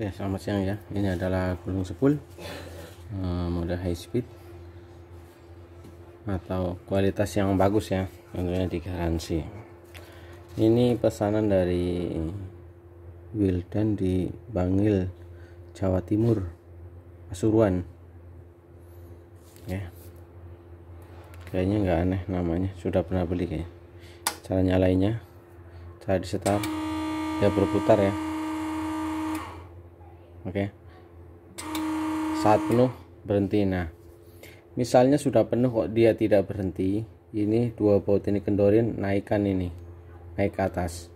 Oke selamat siang ya. Ini adalah gulung sepul. Uh, mode high speed. Atau kualitas yang bagus ya tentunya digaransi ini pesanan dari Wildan di Bangil Jawa Timur Pasuruan. Ya. Kayaknya nggak aneh namanya sudah pernah beli kayaknya. Cara nyalainnya cara disetar dia berputar ya oke. Saat penuh berhenti. Nah misalnya sudah penuh kok dia tidak berhenti ini dua baut ini kendorin naikkan ini naik ke atas.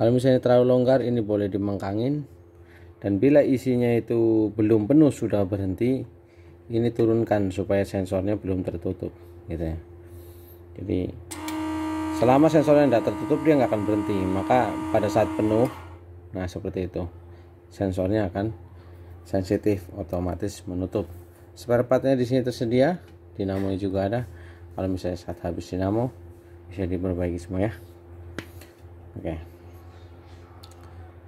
Kalau misalnya terlalu longgar ini boleh dimengkangin. Dan bila isinya itu belum penuh sudah berhenti ini turunkan supaya sensornya belum tertutup gitu ya. Jadi selama sensornya tidak tertutup dia nggak akan berhenti. Maka pada saat penuh nah seperti itu sensornya akan sensitif otomatis menutup. Spare partnya di sini tersedia dinamo juga ada. Kalau misalnya saat habis dinamo bisa diperbaiki semua ya. Oke.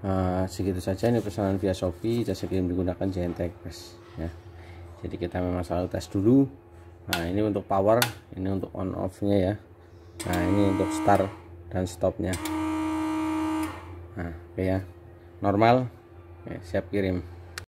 Uh, segitu saja ini pesanan via Shopee jasa kirim digunakan JNT Express ya. Jadi kita memang selalu tes dulu. Nah ini untuk power ini untuk on off nya ya. Nah ini untuk start dan stopnya. Nah oke ya. Normal siap kirim